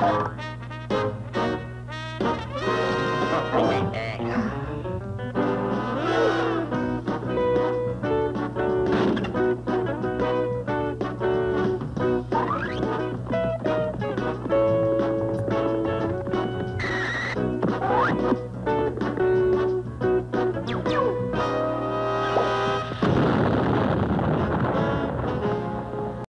Roy.